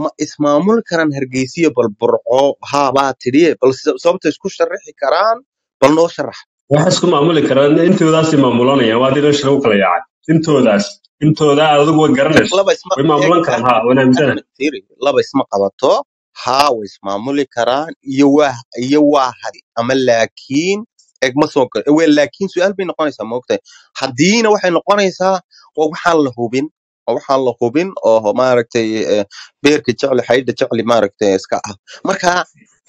ma ismaamuli karaan hargeysiya bal burco haabaa tidhi bal sa- sababta isku sharaxi karaan bal noo sharax. Waxa isku maamuli karaan intoodaasay maamulanayaan waa dina shira u kala yaacay. Intoodaas intooda adigu way eeg maamulan karaan. Ha axmed waan aaminsanahay axmed fiiri laba isma qabato haa way ismaamuli karaan iyo waa iyo waa hadi. Ama laakiin eeg ma soo gal we laakiin su'aal bay noqonaysaa maogtahay haddiina waxay noqonaysaa waa waxaan la hubin waa waxaan la hubin oo maaragtay eh, beerka jecli xaydha jecli maaragtay iska ah. Marka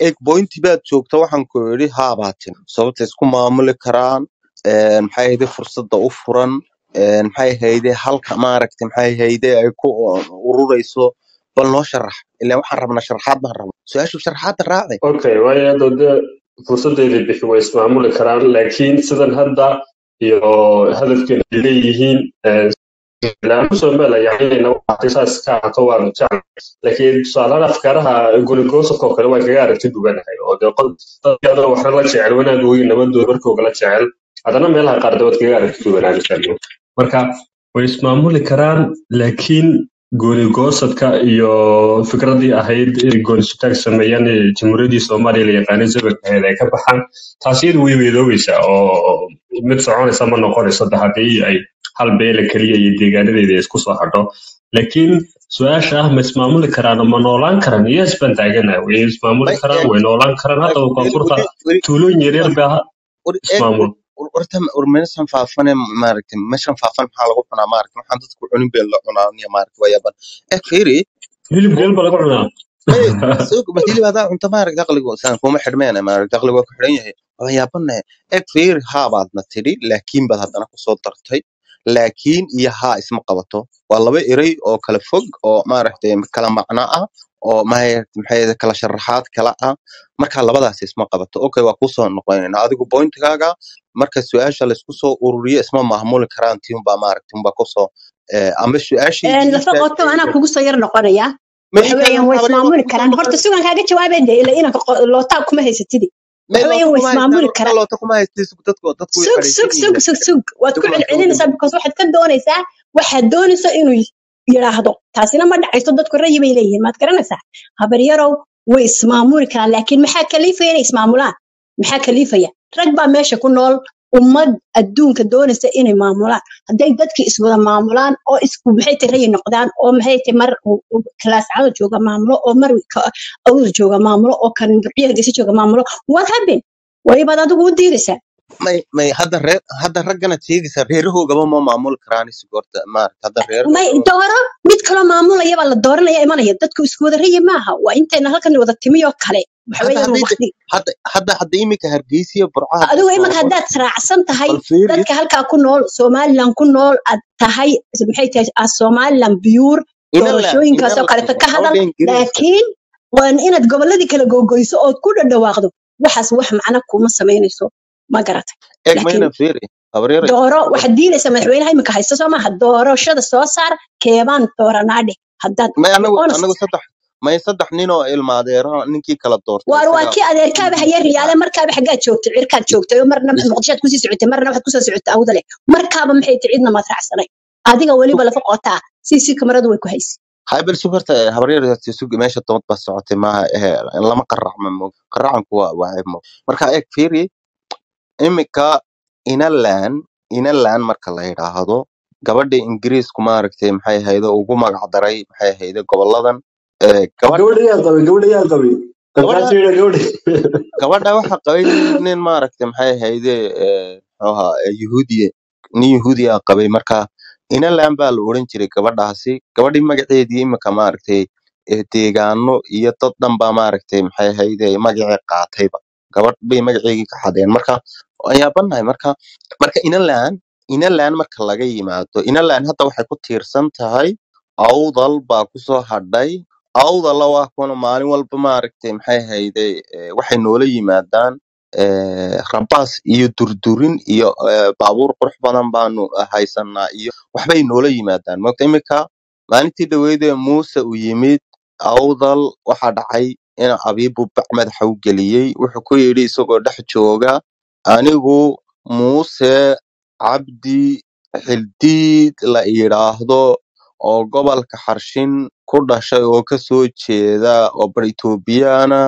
eeg bointi baad joogta waxaan ku yidhi haa baa tin sababta isku maamuli karaan een, maxay ahayde fursadda u furan een, maxay ahayde halka maaragtay maxay ahayde ay ku ururayso bal noo sharax ilaa waxaan rabnaa sharaxaad baan rabnaa. Su'aashu sharaxaadda raaci okay waayo hadda dee bixi way ismaamuli karaan laakiin sidan hadda iyo hadafkeena ay leeyihiin eh, ilaanu somaliland yacnina waxaatay saas ka ahaato waanu jecel laakiin tusaalahaan afkaaraha goligoosabka oo kale waa kaga aragti duwanahay oo dee waxna la jecel wanaagooyi nabadooda markooga la jecel haddana meelaha qaar dee waad kaga aragti duwanaanaysaa marka way ismaamuli karaan laakiin goonigoosadka iyo fikradii ahayd inay goonisutaag sameeyaan ee jamhuuriyaddii soomaaliya la yaqaanay zabarkaheed ay ka baxaan taas iyadu way weedoobeysaa oo mid soconaysa ma noqonayso de haddii ay hal beela keliya iyo deegaanadeeda ay isku soo hadho. Laakiin su'aasha ah ma ismaamuli karaan ma noolaan karaan? Yes baan taaganahay way ismaamuli karaan way noolaan karaan. Eeg hadda weli koonfurta tuulooyin yaryar baa ismaamul. horta meeshan faafane maaragtay meeshan faafan maxaa lagu cunaa? Maaragtay waxaan dadku cunin bee la cunaa niyo maaragtay waa yaban eeg fiiri. Hilib geel baa laga cunaa. Hilib hadaa cunto maaragtay aqligu saan kuma xidhmeena maaragtay aqligu waa ku xidhan yahay waa yaabanahay eeg fiiri haa baadna tidhi laakiin baad haddana ku soo dartay laakiin iyo haa isma qabato. Waa laba eray oo kala fog oo maaragtay kala macno ah oo maxay kala sharaxaad kala ah. Marka labadaas isma qabato. Okay waa ku soo noqonaynaa adigu pointkaaga marka su'aasha laysku soo ururiyo isma maamuli karaan tiunbaa maaragtay unbaa ku soo eh, ama su'aashii qoto anaa kugu soo yar noqonaya. Way ismaamuli karaan? horta sugan kaaga jawaabeen de ila inanka qo- lootaa kuma haysatidi sug waad ku celcelinaysaa because waxaad ka doonaysaa waxaad doonayso inuu yidhaahdo taasina ma dhacayso dadku rayi bay leeyihiin maad garanaysaa habaryarow way ismaamuli karaan laakiin maxaa kaliifaya inay ismaamulaan maxaa kaliifaya rag baa meesha ku nool ummad adduunka doonaysa inay maamulaan. Hadday dadkii iswada maamulaan oo isku maxay rayi noqdaan oo maxay mar kalaascada jooga maamulo oo mar awda jooga maamulo oo kan jooga maamulo. What happen waybaad adigu u diidaysaa may may hadda reer hadda raggana sheegaysa reerahoogaba ma maamuli karaan isig horta maaragta hadda may reerahoogaba dooro mid kaloo maamulaya baa la dooranaya imanaya. Dadku isku wada rayi maaha. Waa intayna halkan wada timiyoo kale hadda hadda imika hargeysiya burco hadday adigu imanka haddaad raacsan tahay dadka halkaa ku nool somaliland ku nool aad tahay maxay tahay ah, somaliland biyuur doorashooyinkaasoo kaleeto ka hadal laakiin waa inaad goboladii kala gogoyso ood ku dhadhawaaqdo waxaas wax macno kuma samaynayso ma garatay dooro waxaad diinaysa madaxweynaha iminka haysta soo maaha doorashada soo saar keebaan dooranaadhe haddaad may saddex nin oo ilmaadeero ninkii kala doortay waar waa kii adeerkaaba haya riyaale markaaba xaggaad joogtay cirkaad joogtay oo marna muqdishoad ku sii socotay marna waxaad ku soo socotay awdale markaaba maxay tahay cidna maad raacsanay adiga weliba lafa qotaa si si kamaradu way ku haysi haybel sugarta habaryare sugi meesha dood baa socotay maaha ehe lama qaracma mo qaracanku waa mo marka eeg fiiri imika inalan inalan marka la yidhaahdo gabadha ingiriisku maaragtay maxay ahayde ugu magac daray maxay ahayde goboladan ee qabay gabadha qabay waxa qabay nin maaragtay maxay ahayde muxuu ahaa ee, yuhuudiye nin yuhuudiya qabay marka inalan baa la oran jiray gabadhaasi gabadhii magaceedii imika maaragtay ee, deegaano iyo dad dhan baa maaragtay maxay ahayde magacii qaatayba gabadh bay magaceegii ka xadeen marka waan yaabanahay marka marka inalan inalan marka laga yimaado inalan hadda waxay ku tiirsan tahay awdal baa ku soo hadhay awdalla waa kuna maalin walba maaragtay maxay ahayde eh, waxay noola yimaadaan eh, rabaas iyo durdurin iyo eh, baabuur qurux badan baanu haysanaa iyo waxbay noola yimaadaan. Mogta imika maalintii dhaweydee muuse uu yimid awdal waxaa dhacay in abiibu bac madaxa u geliyey. Wuxuu ku yidhi isagoo dhex jooga anigu muuse cabdi xildiid la yidhaahdo oo gobolka xarshin ku dhashay oo ka soo jeeda oo bar etoobiyana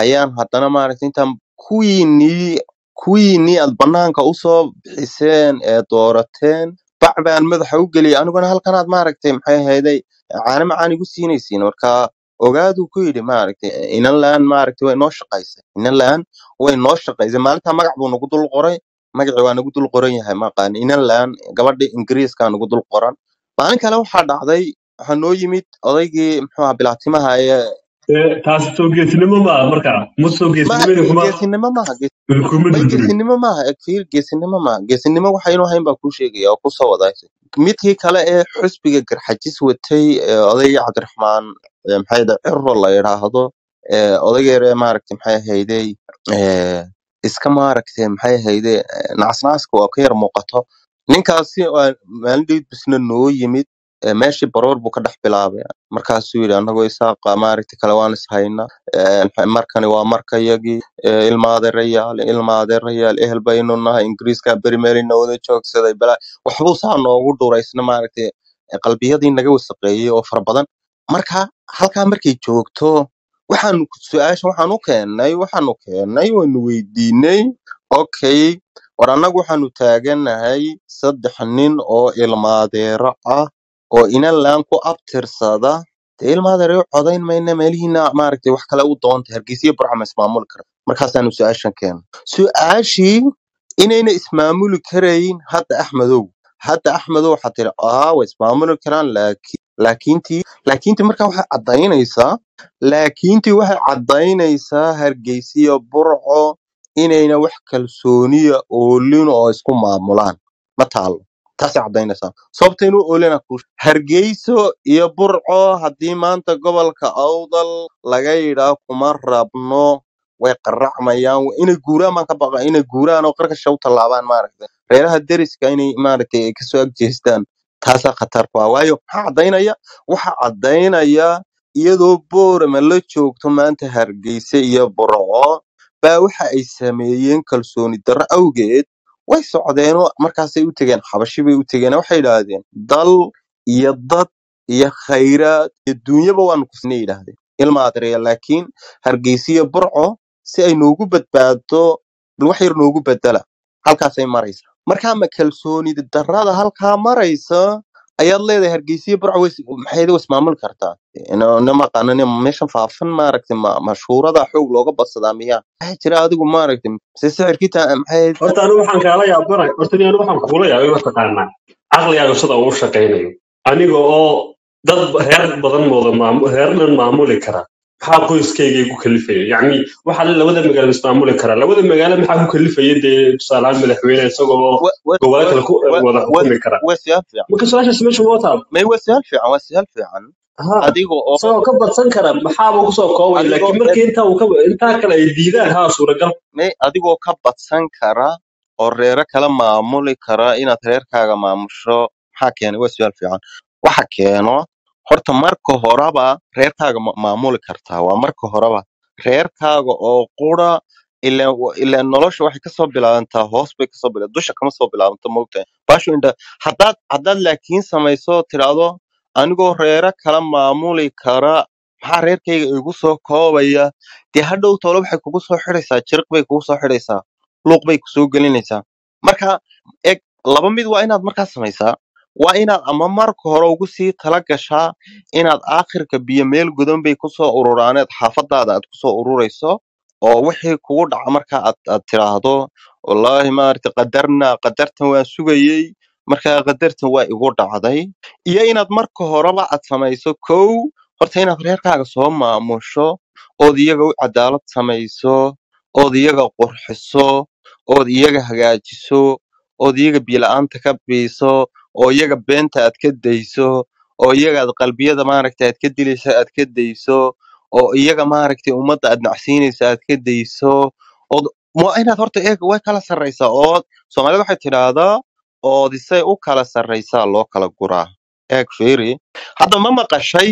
ayaan haddana maaragtay intaan kuwiinii kuwiinii aad banaanka u soo bixiseen ee doorateen bac baan madaxa u geliyay. Aniguna halkanaad maaragtay maxay ahayday caano macaan igu siinaysiin. Marka ogaaduu ku yidhi maaragtay inan laan maaragtay way noo shaqaysay inan laan way noo shaqaysay. Maalintaa magac buu nagu dul qoray magacii waa nagu dul qoran yahay maqaan inan gabadha ingiriiska nagu dul qoran maalin kale waxaa dhacday waxaa noo yimid odaygii muxuu ahaa bilaatimaha ee taasi soo geesinimo maaha markaa. Ma soo geesinimo maaha geesinimo maaha egfiir geesinimo maaha. Geesinimo waxaynu ahayn baa kuu sheegaya oo ku soo wadaysay. Midkii kale ee xusbiga garxajis watay ee odaygii cabdiraxmaan maxay ahayd ciro la yidhaahdo ee odaygeere maaragtay maxay ahayday ee iska maaragtay maxay ahayde nacasnaaska waa ka yar muuqato ninkaasi waa maalin dhow bisna noo yimid ee meeshii baroor buu ka dhex bilaabay. Markaasuu yidhi annagoo isaaqa maaragtay kale waan ishayna ee, markani waa markayagii ee, ilma adeerayaal ilma adeerayaal ehel baynu nahay ingiriiska beri wada joogsaday balaa waxbuu saa noogu dhuray isna maaragtay ee, qalbiyadii naga wasaqeeyey oo fara badan. Marka halkaa markay joogto waxaanu su'aasha waxaan u keennay waxaanu keennay waanu weydiinay okay war annagu waxaanu taaganahay saddex nin oo ilmaadeero ah oo inan laan ku abtirsada. Dee ilmaadeero codayn mayna meelihiina maaragtay wax kale u doonta hargeysa burcama ismaamuli kara. Markaasaanu su'aashan keennay su'aashii inayna ismaamuli karayn hadda axmedow. Hadda axmedow waxaa tiri aa way ismaamuli karaan laakiin laakiintii laakiintii markaa waxay caddaynaysaa laakiintii waxay caddaynaysaa hargeysiya burco inayna wax kalsooniya oolin oo isku maamulaan. Ma taalo taasay caddaynaysaa sababta inuu oolina ku hargeyso iyo burco haddii maanta gobolka awdal laga yidhaa kuma rabno way qaracmayaan. Inay guuraan baan ka baqa inay guuraan oo qarkasha u tallaabaan maaragtay reeraha deriska inay maaragtay ay ka soo agjeestaan taasaa khatar ku ah. Waayo maxaa caddaynaya waxa caddaynaya iyadoo boorama la joogto maanta hargeysa iyo burco baa waxa ay sameeyeen kalsooni darro awgeed. Way socdeenoo markaasay u tegeen xabashi bay u tegeen waxay yidhaahdeen dal iyo dad iyo khayraad iyo duunyaba waanu kusnay yidhaahdeen. Ilma adreya laakiin hargeysiya burco si ay noogu badbaado wax yar noogu bedela halkaasay maraysa. Markaa ma kalsoonida darrada halkaa maraysa ayaad leedahay hargeysiya burco way is- maxay way ismaamuli kartaa? Namaqaano meeshan faafan maaragtay ma mashhuurada xoog looga badsadaa miyaa? Waxaa jira adigu maaragtay se sicirkiita maxay? Horta anigu waxaan kaala yaabanay horta ni anigu waxaan kugula yaabay mataqaanaa caqligaaga sida uu shaqaynayo aniga oo dad reer badan mooda maamu- reer dhan maamuli kara maxaa qoyskayga igu kalifaya yacni waxaa le labada magaalo ismaamuli kara labada magaalo maxaa ku kalifaya dee tusaalahaan madaxweyne isagoo wa- kale ku wa- wada wa- xukumi kara waa siyaal marka su'aashaas meesha ma taal may waa siyaal fiican waa siyaal fiican. Isagoo ka badsan kara maxaaba ku soo adigoo laakiin markii intaa intaa kale ay diidaan ha suuragal may adigoo ka badsan kara oo reero kala maamuli kara inaad reerkaaga maamusho maxaa keenay waa su'aal fiican. Waxa keeno horta marka horeba reerkaaga ma- maamuli kartaa. Waa marka horeba reerkaaga oo qura ileen nolosha waxay ka soo bilaabantaa hoos bay ka soo bilaa dusha kama soo bilaabanto moogtahay baashu indha haddaad haddaad laakiin samayso tidhaahdo anigoo reero kala maamuli kara maxaa reerkayga igu soo koobaya? Dee hadhow tole waxay kugu soo xidhaysaa jiriq bay kugu soo xidhaysaa luuq bay ku soo gelinaysaa. Marka eg laba mid waa inaad markaa samaysaa waa inaad ama marka hore ugu sii tala gashaa inaad aakhirka biyo meel godan bay ku soo ururaaneed xaafadaada aad ku soo ururayso oo wixii kugu dhaca marka aad tiraahdo wallaahi maaragta qadarna qadartan waan sugayey markaa qadartan waa igu dhacday. Iyo inaad marka horeba aad samayso kow horta inaad reerkaaga soo maamusho ood iyaga u cadaalad samayso ood iyaga qurxiso ood iyaga hagaajiso ood iyaga biyo-la'aanta ka biiso oo iyaga beenta aad ka dayso oo iyaga aad qalbiyada maaragta aad ka dilayso aad ka dayso oo iyaga maaragtay ummadda aad nacsiinayso aad ka dayso ood waa inaad horta eega way kala sarraysaa oo soomaalida waxay tidhaahdaa oodisay u kala sarraysaa loo kala guraa. Eeg fiiri. Hadda ma maqashay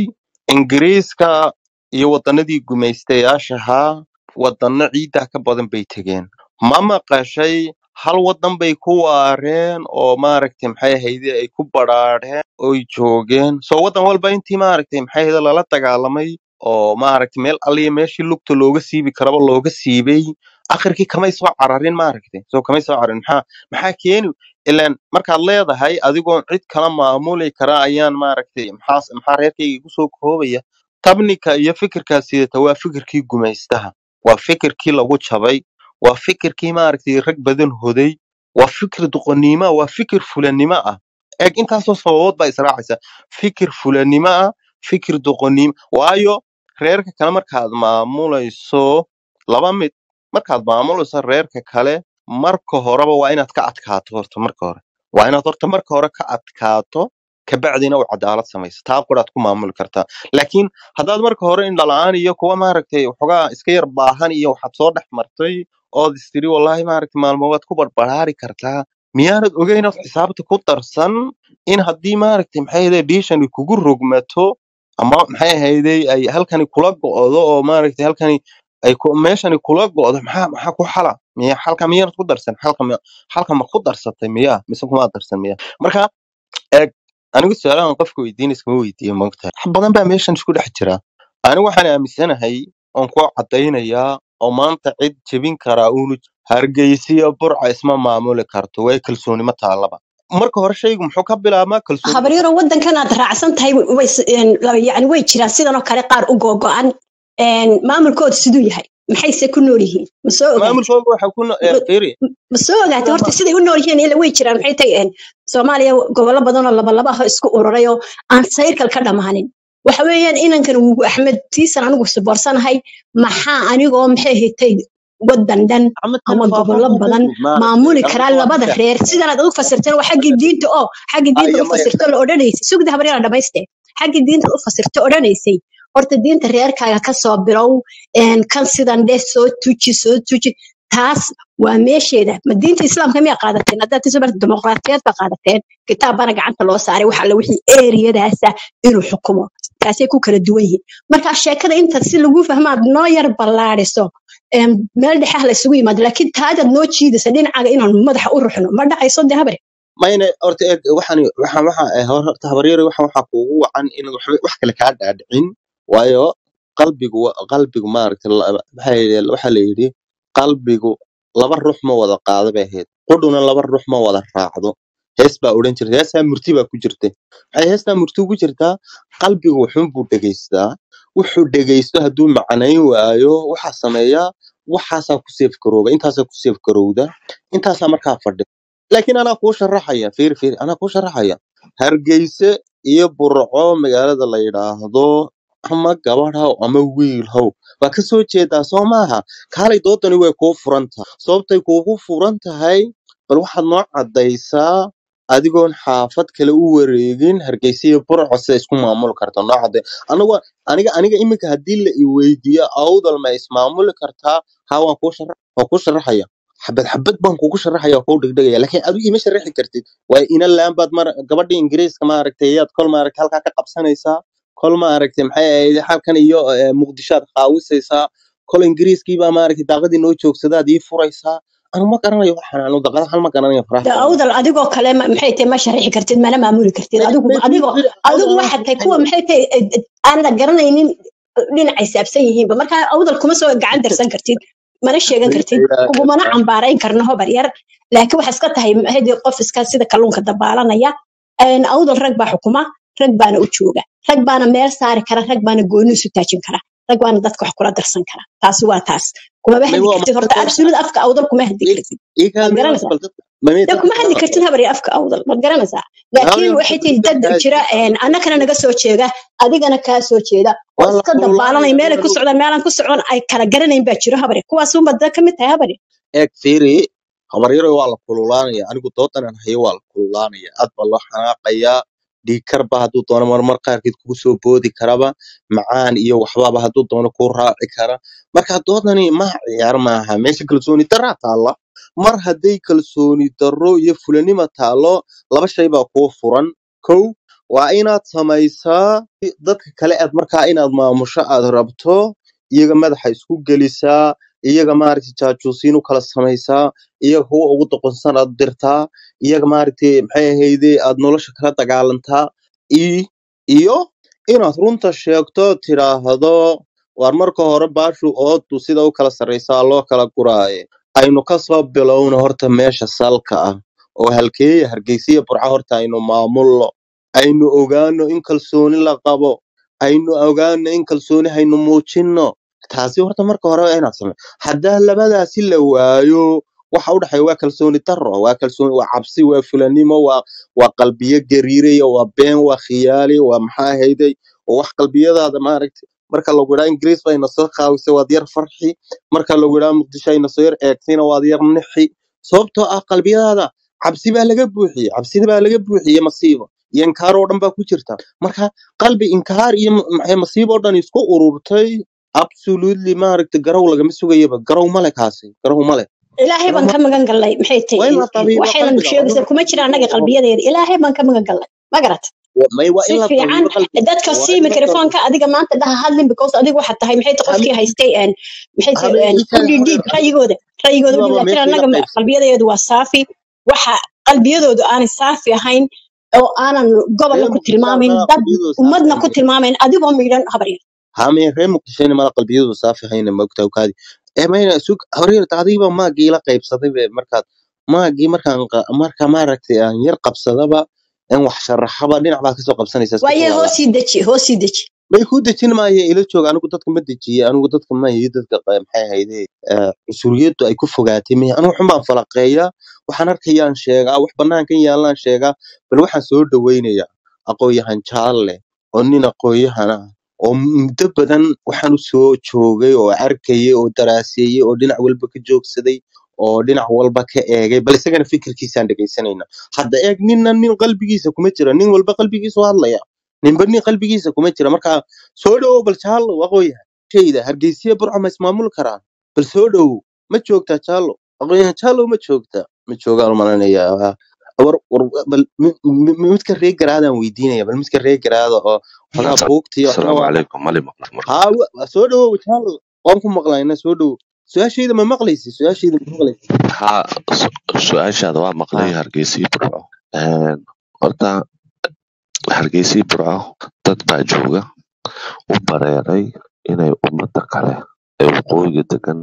ingiriiska iyo waddanadii gumaystayaashahaa waddanno ciiddaa ka badan bay tegeen. Ma maqashay hal wadan bay ku waareen oo maaragtay maxay ahayde ay ku badhaadheen oy joogeen. Soo wadan walba intii maaragtay maxay ahayde lala dagaalamay oo maaragtay meel alliya meeshii lugta looga siibi karaba looga siibay. Akhirkii kamay soo cararin maaragtay. Soo kamay soo cararin. Maxaa maxaa keeni? Ilaan markaad leedahay adigoon cid kala maamuli kara ayaan maaragtay maxaa maxaa reerkayga igu soo koobaya? Tabnika iyo fikirkaas sidata waa fikirkii gumaystaha waa fikirkii lagu jabay waa fikirkii maaragtay rag badan hoday waa fikir doqonnimo ah, waa fikir fulanimo ah. Eeg intaasoo sababood baa israacaysa fikir fulanimo ah fikir doqonnimo waayo reerka kale markaad maamulayso laba mid markaad maamulayso reerka kale marka horeba waa inaad ka adkaato horta marka hore. Waa inaad horta marka hore ka adkaato kabacdina u cadaalad samayso taa quraad ku maamuli kartaa. Laakiin haddaad marka hore indhala-aan iyo kuwa maaragtay waxoogaa iska yar baahan iyo waxaad soo dhex martay ood istiri wallahi maaragtay maalmo waad ku barbaraari kartaa. Miyaanad ogeyn xisaabta ku darsan in haddii maaragtay maxay ahayde dhiishani kugu rogmato ama maxay ahayde ay halkani kula go'do oo maaragtay halkani ay ku, meeshani kula go'do maxaa maxaa ku xala? Miya halka miyaanad ku darsan halka ma halka ma ku darsatay miya mise kuma darsan miya marka eeg anigu su'aalahan qofka weydiin iskama weydiiyo maogtahay. Wax badan baa meeshan isku dhex jira. Anigu waxaan aaminsanahay oon ku caddaynayaa oo maanta cid jebin karaa uunu hargeysiyo burca isma maamuli karto way kalsoonimo taallaba marka hore shaygu muxuu ka bilaabmaa kalsoonimo habaryaro wadankan aad raacsan tahay yacni way jiraan sidan oo kale qaar u googo'an maamulkooda siduu yahay. Maxayse ku nool yihiin? Ma soo ogaatay? Horta siday u nool yihiin ila way jiraan. Maxay tahay soomaaliya gobollo badan oo labalaba ah oo isku ururay oo aan sayrkal ka dhammaanin waxa weeyaan inankan uu axmed tiisan anigu suborsanahay maxaa anigoo maxay hitay wadan dhan ama gobollo badan? Maamuli karaa labada reer. Sidan aad u fasirteen waa xaggii diinta oo xaggii diinta u fasirto la odhanaysay. Sugda habaryara dhamaystee xaggii diinta u fasirto odhanaysay. Horta diinta reerkaaga ka soo bilow kan sidan dheh soo tuji soo tuji taas waa meesheeda. Ma diinta islaamka miyaa qaadateen? Haddaad tiso marta dimuqraatiyad baa qaadateen? Kitaab bana gacanta loo saaray. Waxa alle wixii eeriyadaasa inuu xukumo taasay ku kala duwan yihiin. Marka sheekada inta si lagu fahmaad noo yar ballaadhiso een, meel dhexe ah la isugu yimaado laakiin taadaad noo jiidaysa dhinacaaga inaan madaxa u ruxno ma dhacayso de habare mayne horta waxaan waxaan waxa eh, hor- horta habaryari waxaan waxaa kuugu wacan in wax kale kaa dhaadhicin waayo qalbigu qalbigu maaragtay waxaa la yidhi qalbigu laba ruux ma wada qaado bay ahayd. Qudhuna laba ruux ma wada raacdo hees baa odhan jirta heestaa murti baa ku jirtay. Maxay heestaa murti ugu jirtaa qalbigu wuxuun buu dhegaystaa wuxuu dhegaysto hadduu macnayn waayo waxaa sameeyaa waxaasaa ku seef garooba intaasaa ku seef garowda intaasaa markaa fadhi. Laakiin anaa kuu sharaxaya fiiri fiiri anaa kuu sharaxaya. Hargeyse iyo burco magaalada la yidhaahdo ama gabadhaw ama wiilhow waa ka soo jeedaa soo maaha kaalay doodani way kuu furan tahay. Sababtay kuugu furan tahay bal waxaad noo caddaysaa adigoon xaafad kale u wareegin hargeysa iyo burco sida isku maamuli karta noo cadday aniga aniga aniga iminka haddii la i weydiiyo awdal ma ismaamuli kartaa. Ha waan kuu sharax waan kuu sharaxaya. Xabad xabad baan kugu sharaxaya kuu dhegdhegaya. Laakiin adigu ima sharaxi kartid. Waayo ina laan baad mar gabadha ingiriiska maaragtay yaad kol maaragtay halkaa ka qabsanaysaa? Kol maaragtay maxay ahayd? Halkan iyo eh, muqdishoad qaawisaysaa? Kol ingiriiskii maaragtay daaqadii noo joogsadaad ii furaysaa anu ma garanayo waxaan hal ma garanayo faraha. De badan awdal adigoo kale ma- maxay tahay ma sharaxi kartid mana maamuli kartid? Adigu waxaad tahay kuwa maxay tahay eh, eh, aan la garanaynin dhinacay saabsan yihiinba. Marka awdal kuma soo gacan darsan kartid mana sheegan kartid kugumana cambaarayn karno hobar yar. Laakiin waxa iska tahay maxay tahay qof iska sida kalluunka dabaalanaya awdal rag baa xukuma rag baana u jooga rag baana meel saari kara rag baana gooni isu taajin kara rag baana dadka wax kula darsan kara taasi waa taas. Kumaba hadli kartid horta absolut afka awdal kuma hadli kartid de kuma hadli kartid habar iyo afka awdal waad garanaysaa? Laakiin waxay dadka dad jira een, annagana naga soo jeeda adigana kaa soo jeeda. Oo iska dabaalanay meelay ku socdaan meelaan ku socon ay kala garanayn baa jiro habare kuwaasuunba dad ka mid tahay habare eeg fiiri habaryaro waa la kululaanaya. Anigu doodanan hayo waa la kululaanaya. Aad baa loo xanaaqayaa dhiigkarba hadduu doono marmar qaarkeed kugu soo boodi karaba macaan iyo waxbaba hadduu doono kuu raaci kara. Marka doodani maha ciyaar maaha meesha kalsooni daraa taalla. Mar hadday kalsooni darro iyo fulanima taallo laba shay baa kuu furan. Kow waa inaad samaysaa dadka kale aad markaa inaad maamusho aad rabto iyaga madaxa isku gelisaa iyaga maaragtay jaajuusiin u kala samaysaa iyaga kuwa ugu doqonsan aad dirtaa iyaga maaragtay maxay ahayde aad nolosha kala dagaalantaa iyo inaad runta sheegto tidhaahdo waar marka hore baashu oodu sida u kala sarraysaa loo kala guraaye. Aynu ka soo bilowno horta meesha salka ah oo halkeeya hargeysiya burca horta aynu maamulno. Aynu ogaano in kalsooni la qabo. Aynu ogaano in kalsooni haynu muujinno taasi horta marka hore inaad same haddaa labadaasi la waayo waxa u waa kalsooni darro waa kalsooni waa cabsi waa fulanimo waa waa qalbiyo gariiraya waa been waa khiyaali waa maxaa ahayday oo wax qalbiyadaada maaragtay. Marka lagu idhaa ingiriis bayna soo qaawisay waad yar farxi. Marka lagu idhaa muqdisho ayna soo yar eegtayna waad yar nixi. Sababtoo ah qalbiyadaada cabsi baa laga buuxiyey cabsida baa laga buuxiyey masiibo iyo inkaar oo dhan baa ku jirta. Marka qalbi inkaar iyo masiibo oo dhan isku ururtay absolutely maaragtay garow lagama sugayaba. Garow male kaasi. Garow male ilaahay baan ka magan gallay maxay tahay waxaynan qalbiga waa in sheegaysa la kuma jira annaga qalbiyadeeda. Ilaahay baan ka magan gallay. Ma garat si fiican dadka sii mikrofoonka adiga maanta dhaha hadlin because adiga waxaad tahay maxay tahay qofkii haystay een maxay tahay ra'yigooda ra'yigooda u dhiib sibaaba laakiin meesha iga annaga qalbiyadeedu waa saafi. Waxa qalbiyadoodu aanay saafi ahayn oo aanan gobolna ku tilmaamayn dad ummadna ku tilmaamayn adigoo miidhan habaryar hame reer muqdishona mala qalbiyadooda saafi hayne maogtaa ukaadi ee mayna sug horeerta adigiba maagii la qaybsaday be markaad maagii markaan marka maaragtay aan yar qabsadaba in wax sharaxaba dhinac baa ka soo qabsanaysa iska waaye fogaada hoos sii deji hoos sii deji. May ku dejin maayo ila joog anigu dadka ma dejiye anigu dadka ma iyo dadka qa- maxay ahayde eh, cusuriyadu ay ku fogaatay. Miya anigu xun baan falaqeeyaa waxaan arkayaan sheegaa wax banaankan yaallaan sheegaa bal waxaan soo dhaweynayaa aqoonyahan jaalle oo nin aqoonyahan ah oo muddo badan waxaan u soo joogay oo arkayay oo daraaseeyey oo dhinac walba ka joogsaday oo dhinac walba ka eegay bal isagana fikirkiisaan dhegaysanayna hadda eeg ninna nin qalbigiisa kuma jira nin walba qalbigiisu hadlaya ninba nin qalbigiisa kuma jira. Marka soo dhowow bal jaallo aqoonyahan shayda hargeysiya burco ma ismaamuli karaan. Bal soo dhowow ma joogtaa jaallo aqoonyahan jaallo ma joogtaa. Ma joogaan war midka reer garaadaan weydiinaya bal midka reer garaada oo xogaa buugtiyo asalaamu calaykum mali soo waan ku maqlayna soo dhowow su'aashayda ma maqlaysi su'aashayda ma maqlaysi su- su'aashaada waa maqlay hargeysii burco. Horta hargeysii burco dad baa jooga. U bareeray inay ummadda kale ee waqooyiga degan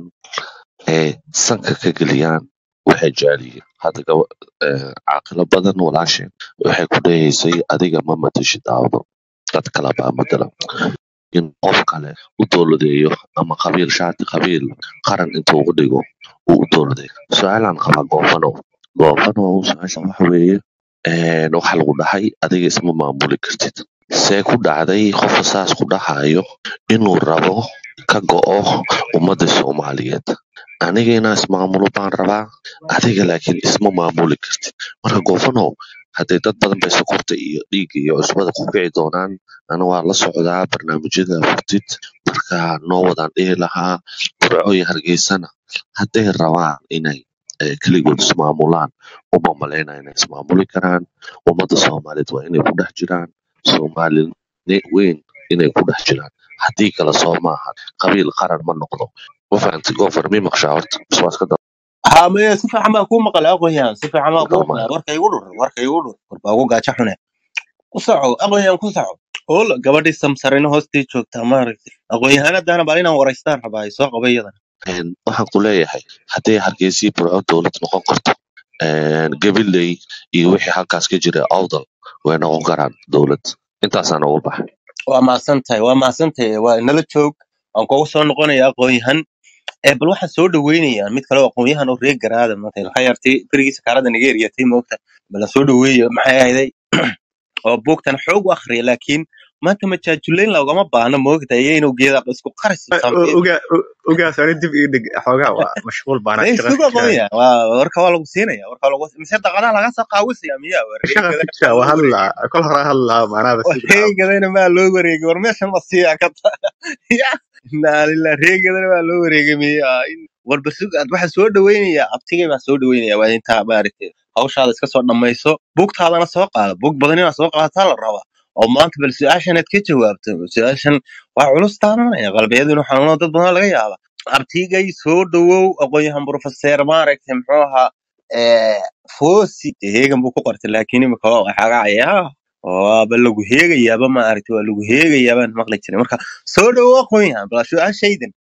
ee sanka ka geliyaan waxay jecel yihiin hadda caaqilo badan walaasheen waxay ku dhahaysay adiga ma matashi daawdo dad kale baa in qof kale u dowladeeyo ama qabiil shaati qabiil qaran intuu ugu dhigo uu u dowladeeyo su'aalaan qabaa goofano goofano su'aasha waxa weeye waxa lagu dhahay adiga isma maamuli kartid see ku dhacday qofka saas ku dhahayo inuu rabo ka go'o ummadda soomaaliyeed aniga inaan ismaamulo baan rabaa adiga laakiin isma maamuli kartid. Marka goofanow haddee dad badan bay sokorta iyo dhiigga iyo cusbada ku kici doonaan ana waa la socdaa barnaamijyada furtid marka noo wadaan dhihi lahaa burco iyo hargeysana. Hadday rabaan inay eh, keligood ismaamulaan uma malaynaya inay ismaamuli karaan. Ummadda soomaaliyeed waa inay ku dhex jiraan. Soomaali weyn inay ku dhex jiraan. Haddii kale soo maaha qabiil qaran ma noqdo maya si fiican baa kuu maqlay aqoonyahan si fiican baa kuu dhammaan warka igu dhur warka igu dhur warbaa ugu gaajo xune ku soco aqoonyahan ku soco hool gabadhii samsarina hoostii joogtaa maaragtay aqoonyahanadana bal inaan waraystaan rabaa ay soo qaba iyadana waxaan ku leeyahay hadday hargeysii burco dowlad noqon karto gabiley iyo wixii halkaas ka jira awdal way noqon karaan dowlad intaasaan ugu baxay waa mahadsan tahay waa mahadsan tahay waa nala joog aan kugu soo noqonaya aqoonyahan bal waxaan soo dhaweynayaa mid kale oo aqoonyahan oo reer garaada maanta waxaa yartay? Berigiisa kaarada naga eryatay moogta bal aan soo dhaweeyo maxay ahayday oo buugtan xoog u akhriya laakiin maanta majaajulayn loogama baahno moogta iyo inuu geeda isku ugaas ani dib ii dhig xoogaa waa mashquul baana Hey, shaqa sugo ku jiraa aqoonyahan waa warka waa lagu siinaya warka mise daqadaha laga soo qaawisaya miya waa hadlaa kol hore hadlaa sugna reegadana maa loo wareegay war meeshan ma siiya ka reegadana maa loo wareegay miya warba sug aad waxaan soo dhaweynayaa abtigay baan soo dhaweynaya waa intaa maaragtay hawshaada iska soo dhammayso bugtaadana soo qaada bug badan inaad soo qaadataa la rabaa. Oo maanta bal su'aashan ka jawaabto su'aashan waa culus taabanaya qalbiyadu inuu dad badan laga yaaba. Abtigay soo dhawow aqoonyahan professor maaragtay muxuu ahaa foosi. Heegan buu ku qortay laakiin imika waa waaba lagu heegayaaba maaragtay waa lagu heegayaabaan maqli jiray marka soo dhawow aqoonyahan bal su'aashaydan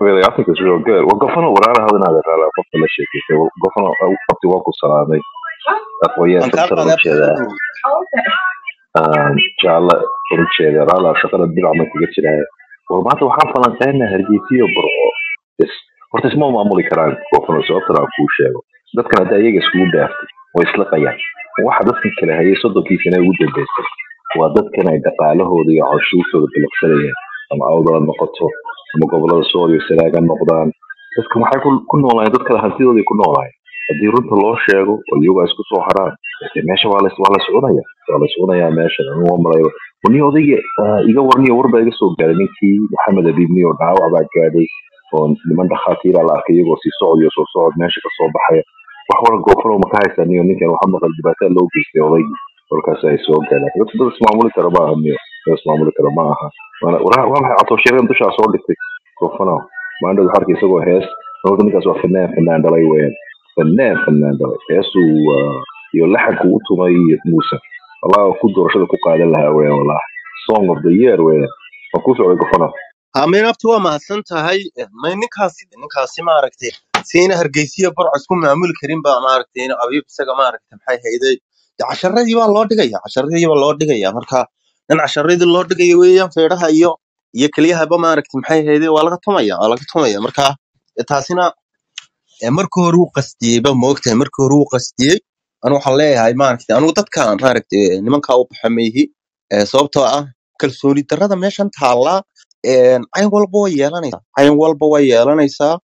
Really, I think it's real good. Well, Gofano, what I have another rala for the shit. Well, Gofano, up to Waku Salame. That's why, sort of qaaday abti chair. soo dhawow Um, Jala, from chair, rala, shakara, big amat to get you Well, maanta waxaan falanqeynaa hargeysiyo burco Yes. horta isma maamuli karaan Gofano sababta aan kuu sheego dadkan hadda iyaga iskugu dhaaftay way isla qayaan waxa dadkan kale hayay soddonkiisana ugu dambeysay waa dadkan ay dhaqaalahooda iyo canshuurtooda bilaqsanayeen ama awdala noqoto ama gobollada sool iyo salaaga noqdaan. Dadkan waxay ku noolaayeen? Dad kale ku noolaayeen. Haddii runta loo sheego oo iyagu isku soo haraan meesha waa la soconaya waa la soconayaa meesha anu waa malayo ni odayga ah, iga warniyo war baa iga soo gaaray. Ninkii maxamed abiibni oo dhaawac baa gaadhay oo niman dhakhaatiira la arkay iyagoo sii socod iyo soo socod meesha ka soo baxaya wax wala goofano ma ka haysaa niyo? Ninkan waxa maqal dhibaataa loo geystay odaygii kolkaas ay soo gaadhaan dadka dad ismaamuli kara ma aha niyo. Dad ismaamuli kara ma aha. Waa maxay? Catoosheegan dushaa soo dhigtay goofano maandhow waxaa arkay isagoo hees. Ninkaas waa fanaan fanaan dhalay weeyaan fanaan fanaan dhalay. Heesuu ah, iyo laxanku u tumay muuse. Wallah ku doorashada ku qaadan lahaa weeyaan wallah song of the year weeyaan waa ku socday goofano Amiin abti waa mahadsan tahay. May ninkaasi ninkaasi maaragtay siina hargeysiya barco isku maamuli karin baa maaragtay in abiib isaga maaragtay maxay hayday? Casharadii baa loo dhigaya casharadii baa loo dhigaya. Marka nin casharadii loo dhigaya weeyaan feedhaha iyo iyo keliyahaba maaragtay maxay hayday waa laga tumaya waa laga tumaya. Marka taasina markii hore uu qastiyey ba moogtahay markii hore uu qastiyey anu waxaan leeyahay maaragtay anugu dadka maaragtay nimanka u baxameeyey ee sababtoo ah kalsooni darrada meeshan taallaa cayn walba way yeelanaysaa cayn walba way yeelanaysaa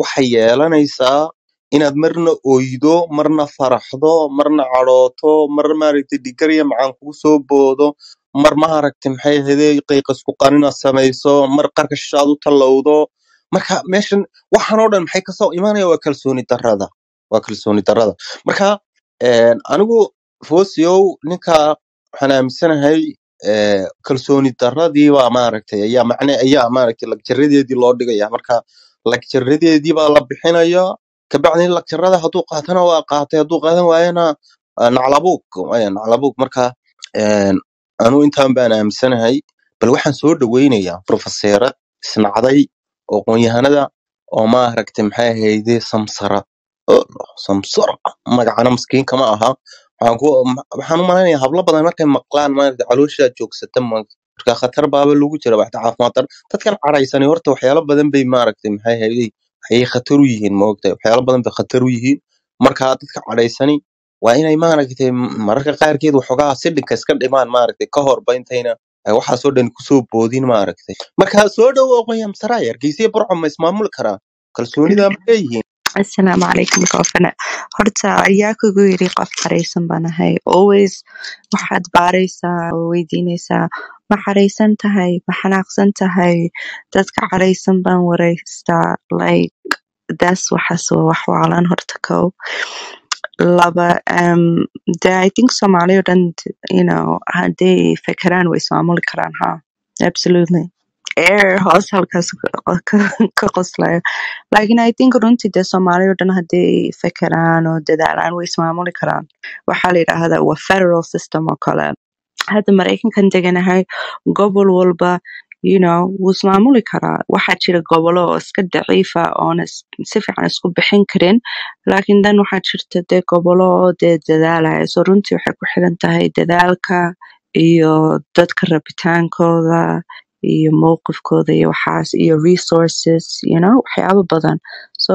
waxay yeelanaysaa inaad marna oydo marna faraxdo marna cadhooto mar maaragtay dhigar iyo macaan kugu soo boodo mar maaragtay maxay ahayde qiiqasku qarina samayso mar qarka shishaad u tallowdo marka meeshan waxaan oo dhan maxay ka soo imaanaya waa kalsooni darrada waa kalsooni darrada. Marka anigu fosiow ninka waxaan aaminsanahay kalsooni darradii baa maaragtay ayaa macne ayaa maaragtay lagjaradeedii loo dhigaya marka lagjaradeedii baa la bixinaya kabacdin lagjarada hadduu qaatana waa qaatay hadduu qaadan waayana ah, naclabuug naclabuug marka een, anu intaan baan aaminsanahay bal waxaan soo dhaweynayaa profeseera isnacday oo aqoon-yahanada oo maaragtay maxay ahayde samsara samsara magacana maskiinka ma aha. Waxaan u malaynayaa hablo badan markay maqlaan maaragtay calooshaa joogsata ma- marka khatar baaba lagu jira waxta caafimaad dar dadkan cadhaysani horta waxyaalo badan bay maaragtay maxay hayday ayay khatar u yihiin maogtahay waxyaalo badan bay khatar u yihiin. Marka dadka cadhaysani waa inay maaragtay mararka qaarkeed waxoogaa sidhinka iska dhimaan maaragtay ka horba ay waxaasoo dhan ku soo boodin maaragtay. Marka soo dhowo aqoon saraay hargeysa burco ma ismaamuli karaa kalsoonida ma leeyihiin. Asalaamu calaykum goofane horta ayaa kugu yiri qof xaraysan baan ahay. Always waxaad baaraysaa oo weydiinaysaa ma xaraysan tahay ma xanaaqsan tahay dadka xaraysan baan wareystaa like das waxaas waa wax waalan horta kow. Laba um, de i think soomaali oo dhan you hadday fekeraan way ismaamuli karaan ha absolutely. Air hoos halkaas ka qoslaya laakiin i think runtii dee soomaali oo dhan hadday fekeraan oo dadaalaan way ismaamuli karaan. Waxaa la yidhaahdaa waa federal system oo kale hadda maraykankan deganahay gobol walba you know wuu ismaamuli karaa waxaa jira gobolo oo iska daciifa oona si fiican isku bixin karin laakiin dan waxaa jirta dee gobolo oo dee dadaalaya so runtii waxay ku xiran tahay dadaalka iyo dadka rabitaankooda iyo mowqifkooda iyo waxaas iyo resources you know waxyaabo badan. So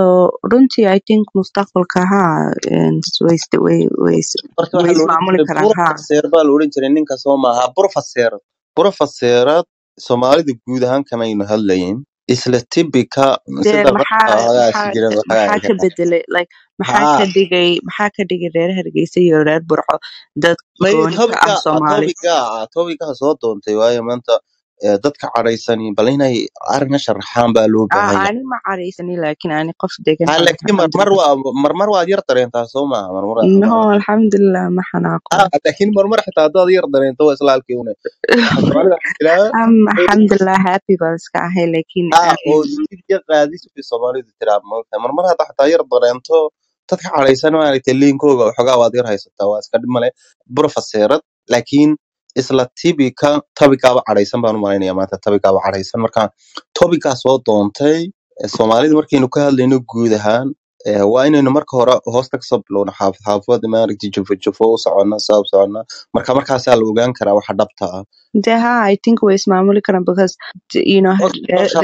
runtii i think mustaqbalka ha een, way is- way way is- horta way waxaa la odhan jiray ninka soo maaha profeseer profeseerad soomaalida guud ahaan kamaynu hadlayin isla tibika maxaa ka bedelay like maxaa ka haa dhigay maxaa ka dhigay reer hargeysa iyo reer burco dad may gooni ka ah soomaali? soo doontay waayo maanta dadka cadhaysani bal inay arrinka sharaxaan baa loo Ah, baahan yahay ani ma caraysani laakiin ani qof degan laakiin marmar alxamdulilah waa marmar waad yar dareentaa soo maaha marmar no marmar alxamdulilah ma xanaaqo laakiin marmar xitaa haddaad yar dareento waa une alxamdulilah happy baan iska ahay laakiin oo qaadis soomaalidu tiraa marmar xataa yar dareento dadka cadhaysan maaragtay liinkooga waxoogaa waad yar haysataa waa iska dhib male laakiin isla tibika tabikaaba cadhaysan baan u malaynaya maanta tabikaaba cadhaysan. Marka tobikaa soo doontay soomaalida markaynu ka hadlayno guud ahaan waa inaynu marka hore hoosta ka soo bilowno xaafad maaragtay jufo jufo u soconna saa u soconna. Marka markaasaa la ogaan karaa waxa dhabta ah. De ha i think way ismaamuli karaan because you know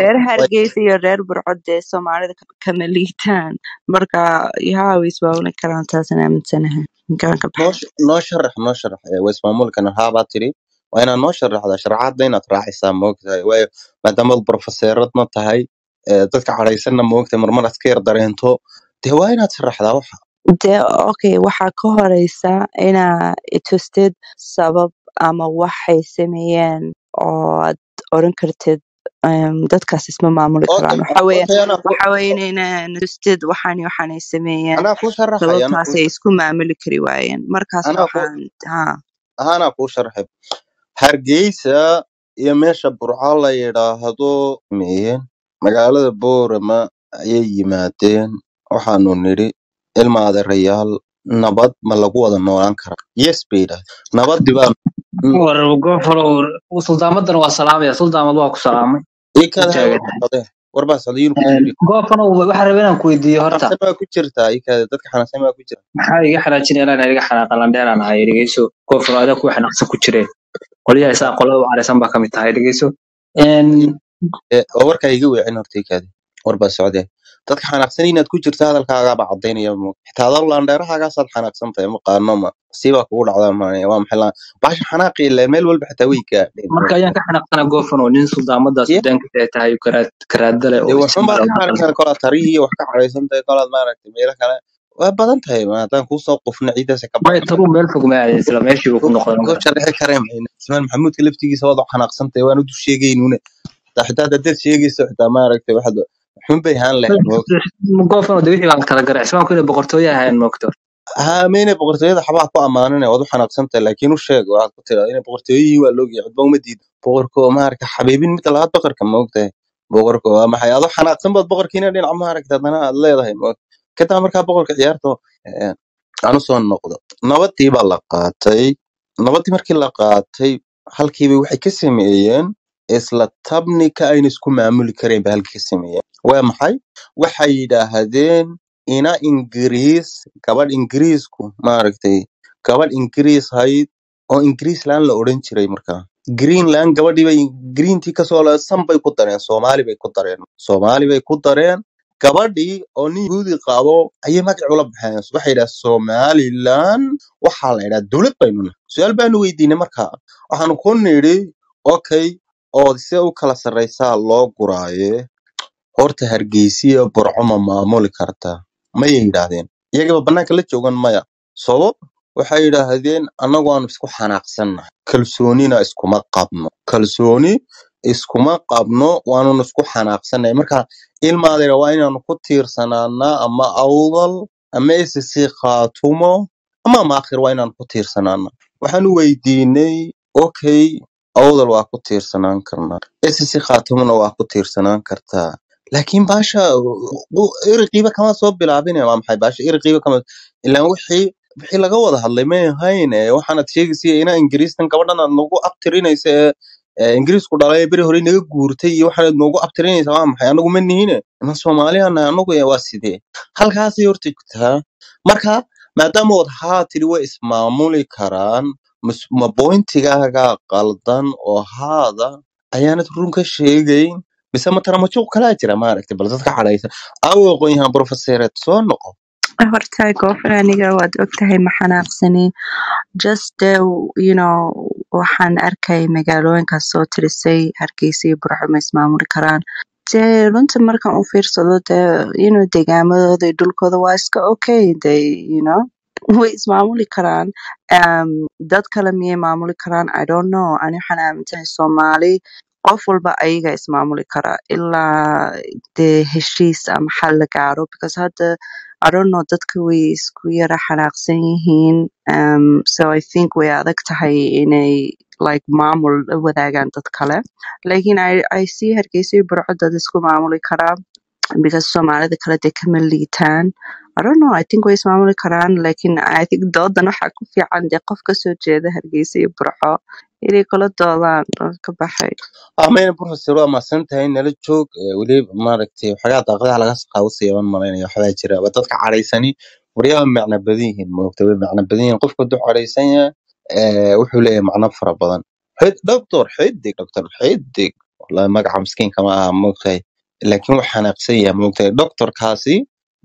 reer hargeysa iyo reer burcod dee soomaalida ka- kama liitaan marka ha way ismaamuli karaan taasaan aaminsanahay noo sharax noo sharax waa ismaamulkan haabaa tiri waa inaad noo sharaxdaa sharcadda inaad raacisaa maogtahay waayo maadaamaad brofeseeradna tahay eh, dadka cadhaysanna maogtahay marmar aad ka yar dareento dee waa inaad sharaxdaa waxa de okay waxaa ka horeysa inaa itustid sabab ama waxay sameeyeen oo aad oran kartid dadkaas isma maamuli karaan okay waxa weeyaan okay anaa ku waxa weeye inayna waxaan sameeyeen sababtaas ay isku maamuli kari waayeen markaasna anaa kuu waxaan sharaxay hargeysa iyo meesha burco la yidhaahdo meeyeen magaalada boorama ayay yimaadeen waxaanu nidhi ilma adeerayaal nabad ma lagu wada noolaan karaa yes bay yidhahdeen nabadii gofolow suldaamadan waa salaamaya suldaamad waa ku salaamay gofolow waxaa rabay inaan ku weydiiyo horta. Xanaaqsan waa ku jirtaa? Ii kaada dadka xanaaqsan waa ku jira maxaa iga xanaajinaya inaan iga xanaaqa landheeraan ahay? Dhegeyso gofolow adaa kuwa xanaaqsan ku jireen. Qolyaha isaa qolada u caraysan baa ka mid tahay dhegeyso oo warkaa iga weecin horta ii kaada warbaa socdee dadka xanaaqsan inaad ku jirta hadalkaagaaba cadaynaya xitaa adoo laandheerahaagaasaad xanaaqsan tahay maqaano ma siibaa kugu dhacdaa maanaya waa maxay xanaaqi ile meel walba xitaa way gaadheen marka ayaan ka xanaaqsana gofolow nin suldaamada Ye, sudaanka ay tahay karaad karaadale wax ka cadhaysan tahay kolaad maaragtay meelo kale waa badan tahay haddaan kuusoo qufna ciidaasa ka way baxna taruu meel fog ma aadin isla meeshii buu ku sharxi kareen ismaan maxamuudka laftigiisa waad xanaaqsan tahay waan u sheegaynune xitaa xitaa haddaad sheegayso xitaa maaragtay waxaad mayna boqortooyada xabaa ku ammaanin waad u xanaaqsan tahay laakiin u sheeg waxaad ku tiraa inay boqortooyihii waa loogiya cudba uma diid boqorka oo maaragta xabiibin midda labaad boqorka maogtahay boqorka waa maxay adoo xanaaqsan baad boqorkiina dhinac maaragta haddana aad leedahay kadaa markaa boqorka ciyaarto aan noqdo nabadii baa la qaatay nabadii markii la qaatay halkiiba waxay ka sameeyeen isla tabnika ayna isku maamuli karayn ba ka sameeyeen waa maxay? Waxay yidhaahdeen ina ingiriis gabadh ingiriisku maaragtay gabadh ingiriis hayd oo ingiriisland la odhan jiray markaa greenland gabadhii bay greentii ka soo la san bay ku dareen soomaali bay ku dareen. Soomaali bay ku dareen gabadhii oo nin yuhuudi qabo ayay magac ula baxeen. Waxay yidhaha somaliland waxaa la yidhaha dowlad baynu su'aal baanu weydiinay markaa waxaanu ku nidhi okay oo se u kala sarraysaa loo guraaye horta hargeysiya burco ma maamuli kartaa mayay yidhaahdeen? Iyagaba bannaanka la joogan maya. Sabab waxay yidhaahdeen annagu aanu isku xanaaqsannahay. Kalsoonina iskuma qabno. Kalsooni iskuma qabno waanunu isku xanaaqsannahay. Marka ilmaadeera waa inaanu ku tiirsanaanaa ama awdal ama sc khaatumo ama maakhir waa inaanu ku tiirsanaanaa. Waxaanu weydiinay okay awdal waa ku tiirsanaan karnaa sc khaatumona waa ku tiirsanaan kartaa laakiin baasha iriqiiba kama soo bilaabine waa maxay baasha iriqiiba kama ilaan wixii wixii laga wada hadlay may ahayn waxaanad sheegaysa inaa ingiriistan gabadhan aad nagu abtirinaysa ee ingiriisku dhalay beri hore naga guurtay iyo waxaanad noogu abtirinaysa waa maxay anagu ma nihine ma soomaaliyaana anagu waa sidee halkaasay horta jirtaa marka maadaama wad haa tiri way ismaamuli karaan ma bointigaaga qaldan oo haada ayaanad run ka sheegayn mise mataramajuuq kalaa jira maaragtay bal dadka cadhaysa awo aqoon-yahan profeseereed soo noqo horta goofar aniga waad ogtahay ma xanaaqsani just uh, you know waxaan arkay magaalooyinkaas soo tirisay hargeysa iyo burco ma ismaamuli karaan dee runta markaan u fiirsado dee you know deegaamadooda iyo dhulkooda waa iska okay they you know. Way ismaamuli karaan dad kale miyay maamuli karaan i don't know. Ani waxaan aaminsanahay soomaali. Qof walba ayaga ismaamuli kara ilaa dee heshiis ama xal la gaaro because hadda I don't know dadka way isku yara xanaaqsan yihiin. Um, so I think way adag tahay inay like maamul la wadaagaan dad kale. Laakiin I, I see hargeysa burco dad isku maamuli karaa because soomaalida kale dee kama liitaan think way ismaamuli karaan laakiin I think doodan waxaa ku fiican dee qof ka soo jeeda hargeysa iyo burco. Inay kula doodaan oo ka baxay. Amayna professor waa mahadsan tahay nala joog ee weli maaragtay waxoogaa daaqadaha laga qaawasaya baan malaynaya waxbaa jira. Waa dadka cadhaysani waryaaba macna badan yihiin moogta way macna badan yihiin. Qofka hadduu cadhaysan yahay wuxuu leeyahay macno fara badan. Doctor xidig doctor xidig wallahi magaca miskiinka ma aha moogtahay laakiin wax xanaaqsan yahay moogtahay doctorkaasi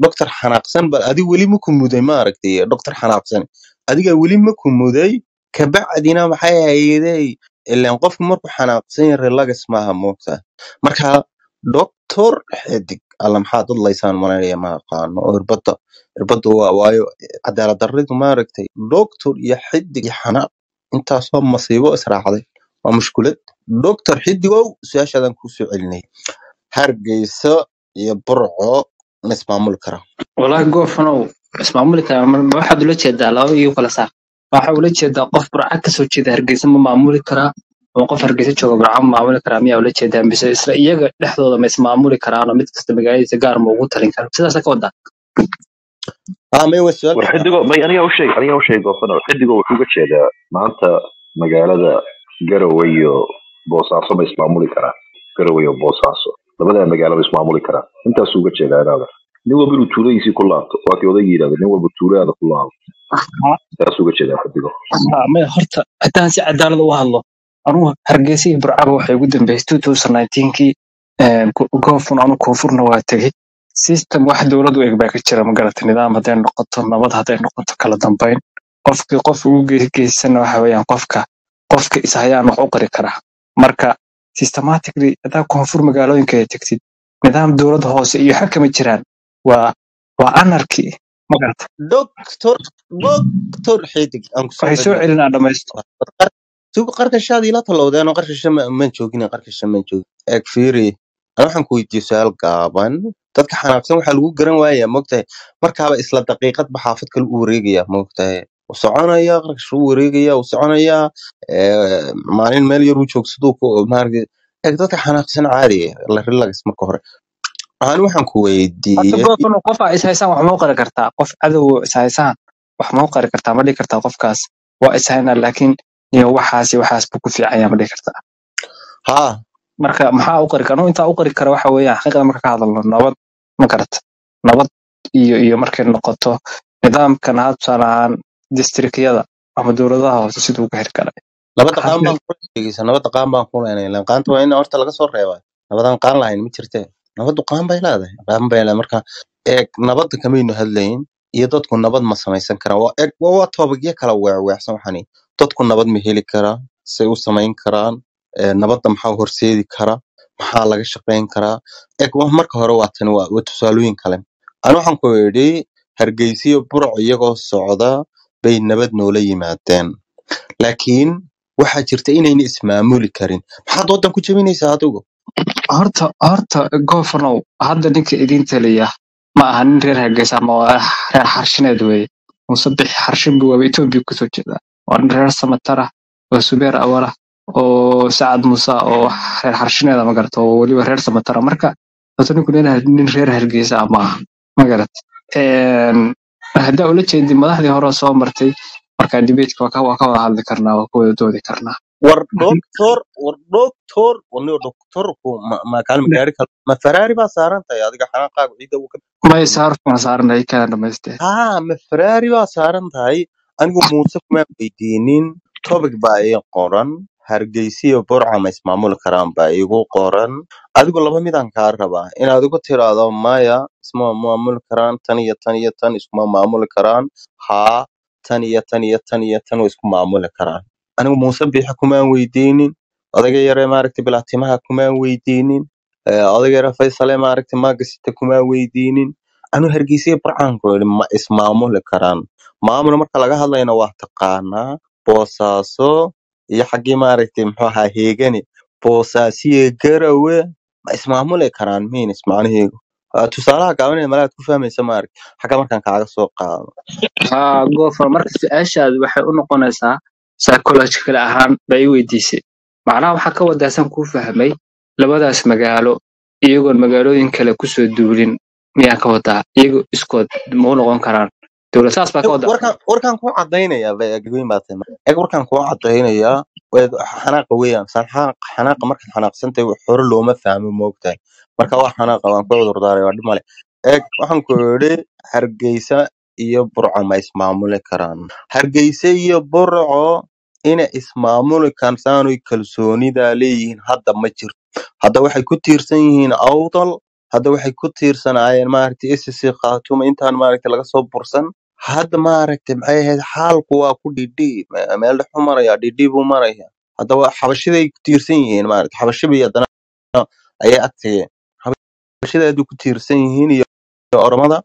doctor xanaaqsan bal adiga weli ma ku muday maaragtay doctor xanaaqsan adiga weli ma ku muday kabacdina maxay hayday ilaan qofku markuu xanaaqsan yahay relax maaha moogta marka doctor xidig alla maxaa dad laysaan malaynaya ma aqaano oo irbada irbada waa waayo cadaalad darridu maaragtay doctor iyo xidig iyo xanaaq intaasoo masiibo israacday waa mushkulad doctor xidigow su'aashaadan ku soo celinay hargeysa iyo burco ma ismaamuli karaa walahi goofanow ismaamuli karaa waxaad ula jeedaa laba iyo kala saar. Waxa ula jeedaa qof burca ka soo jeeda hargeysa ma maamuli karaa ama qof hargeysa jooga burca ma maamuli karaa miyaa ula jeedaa? Mise isla iyaga dhexdooda ma ismaamuli karaanoo mid kasta magaaladiisa gaar ma ugu talin kara sidaasa ka wadaa ah anigaa usheeg anigaa usheeg goofano xidigo wuxuu uga jeedaa maanta magaalada garowe iyo boosaaso ma ismaamuli karaa garowe iyo boosaaso labadaa magaalo ma ismaamuli karaa intaasuu uga jeedaa inaada nin walba inuu tuuladiisii ku laabto waa kii odayga yidhahda nin walba tuuladaada ku laabo taasuu uga jeedaa xidigo Ha, may horta haddaan si cadaalad u hadlo anugu hargeysa iyo burcaba waxay ugu dambeysay 2019kii goofun anu koonfurna waa tegey system wax dowlad u eg baa ka jira magarata nidaam hadday noqoto nabad hadday noqoto kala dambeyn. Qofkii qof ugu ge- geysana waxa weeyaan qofka qofka ishayaan wax u qori karaa marka systematically haddaa koonfur magaalooyinka ay tegtid nidaam dowlad hoose iyo xakama jiraan waa waa anarchy. Magarata doctor doctor xidig waxay soo celinaa dhamaysto. Suuqa qarkashaada ila talowdeen oo qarkasha ma man joogin qarkasha man joogin. Eeg fiiri waxaan ku weydiiyey su'aal gaaban. Dadka xanaaqsan waxaa lagu garan waayaa moogtahay markaaba isla daqiiqadba xaafad kale u wareegaya moogtahay soconaya qarkash u wareegaya wuu soconaya ee, maalin meel yar uu joogsaduu ku maaragtay eeg dadka xanaaqsan caadi la relax marka hore ani waxaan ku horta weydiiyey goofan qof aa ishaysaan wax ma u qari kartaa qof cadow ishaysaan wax ma u qari kartaa ma dhihi kartaa qofkaas waa ishaynaa laakiin iyo waxaasi waxaas buu ku fiican yahay ma dhihi kartaa haa marka maxaa u qari kara intaa u qari kara waxa weeyaan xaqiiqda marka ka hadalno nabad ma garata nabad iyo iyo markay noqoto nidaamkan ha tusaale ahaan districtyada ama dowladaha hoose siduu uga hirgalay. Nabadda waxaa qaan baan kula sheegaysa nabadda qaan baan ku leenay ilaan qaanta waa in horta laga soo reebaa nabadaan qaan lahayn ma jirte? Nabaddu qaan bay leedahay. Qaan bay leedahay. Marka eeg nabadda kamaynu hadlayn iyo dadku nabad ma samaysan karaan. Waa eeg waa toobagyo kala weerweersan waxani dadku nabad ma heli karaa say u samayn karaan nabadda maxaa horseedi kara maxaa laga shaqayn karaa? Eeg marka hore waa tani waa tusaalooyin kale. Ani waxaan ku idhi hargeysiyo burco iyagoo socda bay nabad noola yimaadeen laakiin waxaa jirta inayna ismaamuli karin. Maxaad waddan ku jebinaysaa adigu? Horta horta goofanow hadda ninka idin taliya ma aha nin reer hargeysa ama waa reer xarshineed weeye. Muuse bixi xarshin buu waaba etoobiya ku soo jeedaa. Waa nin reer samatara oo subeer awala oo sacad muuse oo reer xarshineeda magarata oo weliba reer samatara. Marka horta ninku nin reer hargeysa ma aha magarat haddaa ula jeedi madaxdii hore oo soo martay marka debateka waa ka wada hadli karnaa waa ka wada doodi karnaa. War doctor war doctor wanio doctorku ma ma kaalma gaari kal ma ferrari baa saaran tahay adiga xanaaqaagu ciidda uu ka may saarfuna saaranay kana dhamaysteen haa ma ferrari baa saaran tahay anigu muuse kuma weydiinin topic baa ii qoran hargeysiyo burca ma ismaamuli karaan baa iigu qoran. Adigu laba midaan kaa rabaa inaad igu tiraahdo maya isma maamuli karaan tan iyo tan iyo tan iskuma maamuli karaan. Haa tan iyo tan iyo tan iyo tan way isku maamuli karaan. Anigu muuse biixi kumaan weydiinin. Odayga yare maaragtay bilaatimaha kumaan weydiinin. Odayga yare faysale maaragtay maagasita kumaan weydiinin. Anu hargeysa burcaan ku idhi ma ismaamuli karaan. Maamul marka laga hadlayna waa taqaanaa boosaaso iyo xaggii maaragtay muxuu ahaa heegani boosaasiye garawe ma ismaamuli karaan miinis macnaheedu Waa tusaalaha gaaban ee malaad ku fahmaysa maarag xagga markaan kaaga soo qaado. Haa goofar marka su'aashaadu waxay u noqonaysaa psychological ahaan bay i weydiisay. Macnaha waxaa ka wadaasan kuu fahmay labadaas magaalo iyagoon magaalooyin kale ku soo duulin miyaa ka wadaa iyago iskood ma u noqon karaan warkaan kuu cadaynayaa warkaan kuu cadaynayaa xanaaqa weeyaan. Xanaaqa markaad xanaaqsantahay hore looma fahmo moogtahay marka waa xanaaqa waan ku cudur daaray waa dhib male eeg waxaan ku idhi hargeysa iyo burco ma ismaamuli karaan. Hargeysa iyo burco ina ismaamuli karaan saanoy kalsoonida leeyihiin hadda ma jirto hadda waxay ku tiirsan yihiin awdal hadda waxay ku tiirsanaayeen maaragtay SSC khaatumo intaan maaragtay laga soo bursan hadda maaragtay maxay ahayd xaalku waa ku dhidhi me- meel dhex u maraya dhidhi buu maraya hadda waa xabashiday ku tiirsan yihiin maaragtay xabashiba iyo haddana ayay agtageen xabashidaadu ku tiirsan yihiin iyo oromada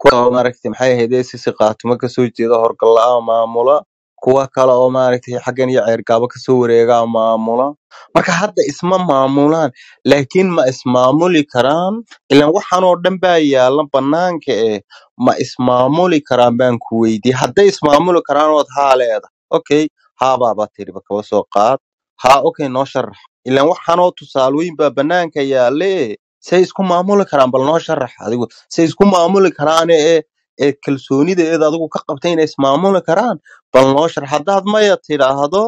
kuwa maaragtay maxay ahayd SSC khaatumo ka soo jeeda horgala maamula kuwa kale oo maaragtay xaggan iyo ceergaabo ka soo wareegaa maamula marka hadda isma maamulaan laakiin ma ismaamuli karaan ilaan waxaan oo dhan baa yaalla banaanka eh ma ismaamuli karaan baan ku weydiiyey. Hadday ismaamuli karaan ood haa leeda okay haabaaba tiriba kaba soo qaad. Haa okay noo sharax. Ilaan waxaanoo tusaalooyin baa banaanka yaale say isku maamuli karaan bal noo sharax adigu. Say isku maamuli karaan ee ee kalsoonideeda adigu ka qabtay inay ismaamuli karaan bal noo sharax haddaad maya tidhaahdo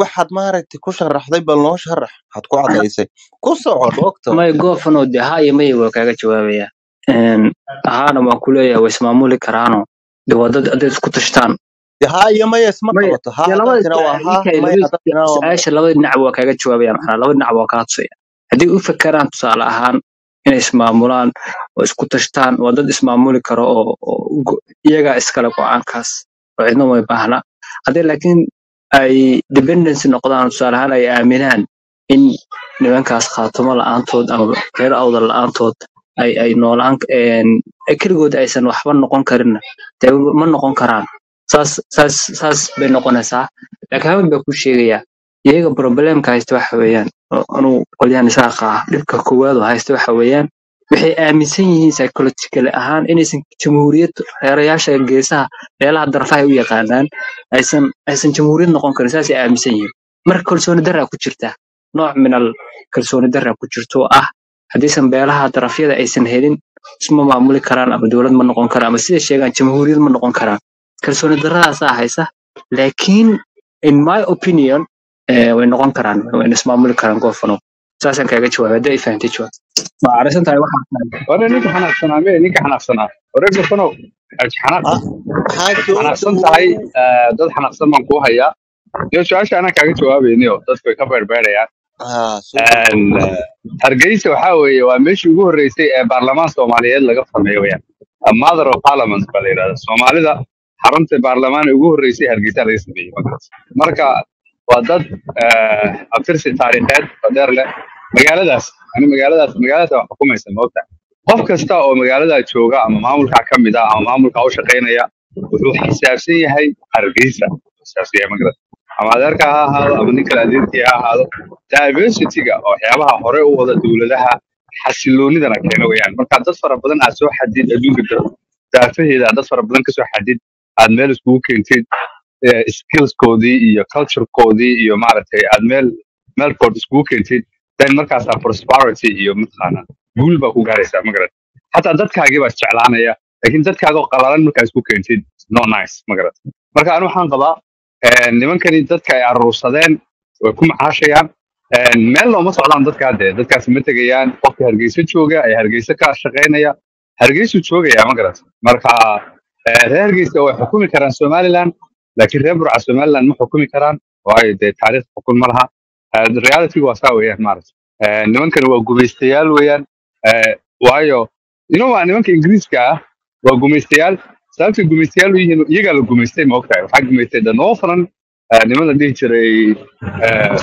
waxaad maaragtay ku sharaxday bal noo sharax waxaad ku cadaysay ku soco doctor may goofanoo de haa iyo maya waa kaaga jawaabaya. Haana waan ku leeyahay way ismaamuli karaano. De waa dad hadday isku tashtaan. Iyo maya isma qabato. Su'aasha labada dhinac waa kaaga jawaabaya maxaa labada dhinac waa kaa tusaya haddii u fakeraan tusaale ahaan inay ismaamulaan oo isku tashtaan. Waa dad ismaamuli karo oo iyagaa iskale go'aankaas oo cidna way baahna. Haddii laakiin ay dependency noqdaan tusaale ahaan ay aaminaan in nimankaas khaatumo la'aantood ama reer awdal la'aantood ay noolaan keligood aysan waxba noqon karinna dee ma noqon karaan. Saas bay noqonaysaa. Laakiin haween baa kuu sheegayaa iyaga problemka haysta waxa weeyaan. Oo anuu qolyahan isaaqa ah dhibka koowaad oo haysta waxa weeyaan. Waxay aaminsan yihiin psychological ahaan inaysan jamhuuriyad reerayaasha geesaha meelaha darfaha u yaqaanaan aysan aysan jamhuuriyad noqon karin. Saasay aaminsan yihiin. Marka kalsooni daraa ku jirta nooc min al kalsooni daraa ku jirto ah haddaysan beelaha darafyada aysan helin isma maamuli karaan ama dowlad ma noqon karaan ama sida sheegaan jamhuuriyad ma noqon karaan. Kalsooni daradaasaa haysa. Laakiin in my opinion way noqon karaan wayna ismaamuli karaan goofano saasaan kaaga jawaabay hadday i fahantay jawaab. Ma carisan tahay hore ninka xanaaqsanaa mee ninka xanaaqsanaa. Hore ha soo xanaaqsan. tahay eh, dad xanaaqsan baan kuu hayaa. Iyo su'aasha anaa kaaga jawaabayniyo dadku way ka beerbeerayaan Eh, hargeysa waxaa weeye waa meeshii ugu horreysay ee baarlamaan soomaaliyeed laga sameeyo weyaan A mother of parliament baa la yidhahda soomaalida xarunta baarlamaan ee ugu horreysay hargeysa laga sameeyey markaas marka waa dad eh, abtirsi taariikheed oo dheer leh magaaladaas ani magaaladaas magaaladaas waa xukumaysa moogta qof kasta oo magaaladaa jooga ama maamulkaa ka mid ah ama maamulkaa u shaqaynaya wuxuu xisaabsan yahay hargeysa xisaabsan yahay magarad ama adeerka ha ahaado ama nin kale adeerkii ha ahaado diversityga oo waxyaabaha hore u wada dowladaha xasiloonidana keena weyaan marka dad fara badan aad soo xadid adduunka da- daafaheeda aad dad fara badan ka soo xadid aad meel iskugu keentid skillskoodii iyo culturekoodii iyo maaragtay aad meel meel kood iskugu keentid then markaasaa prosperity iyo mataqaana guul baa ku gaaraysaa magarad xataa dadkaagii baa laakiin dadkaagoo qalalan markaa isku keentid no nice magarad marka anu waxaan qabaa nimankani dadka ay aruursadeen way ku macaashayaan meel looma socdaan dadkaa dee dadkaasi ma tegayaan qofka hargeysa jooga ee hargeysa ka shaqaynaya hargeysuu joogaya ma garat. Marka reer hargeysa way xukumi karaan somaliland laakiin reer burca somaliland ma xukumi karaan waayo dee taariikh xukun ma laha realitygu waa saa weeyaan maarata Eh, nimankani waa gumaystayaal weeyaan waayo ino waa nimanka ingiriiska ah waa gumaystayaal sababtay gumaystayaal u yihiin iyagaa la gumaystay ma ogtahay waxaa gumaystay the northern dhihi jiray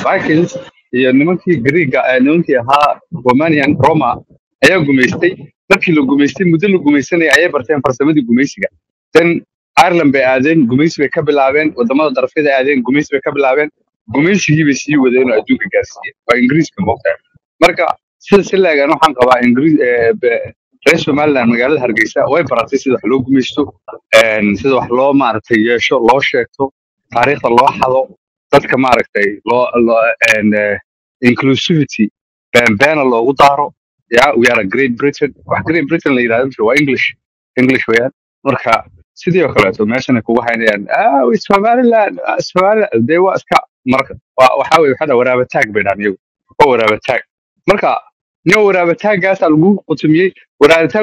vikings iyo nimankii Greega ee nimankii ahaa Romanian Roma ayaa gumaystay markii la gumaystay muddo la gumaysanaya ayay barteen farsamadii gumaysiga Ireland bay aadeen gumaysi bay ka bilaabeen waddamada darafyada aadeen gumaysi bay ka bilaabeen. Gumaysigii bay sii wadeen oo adduunka gaarsiiyeen waa ingiriiska moogtahay marka sida si leegan waxaan qabaa eh, reer somaliland magaalada hargeysa. Way baratay sida wax loo gumaysto een, sida wax loo maaragtay yeesho loo sheegto taariikhda loo xado. Dadka maaragtay loo eh, inclusivity beenbeena loogu daaro. Ya we great britain. Wax great britain la yidhahdo waa english. English weeyaan marka sidii oo kaleeto meeshan ay kugu haynayaan. Ah, somaliland dee waa iska marka waxaa weye waxaa waraabataag bay dhahan iyagu. Waa waraabataag marka nin waraabataagaasaa lagu qutumiyey waraabataag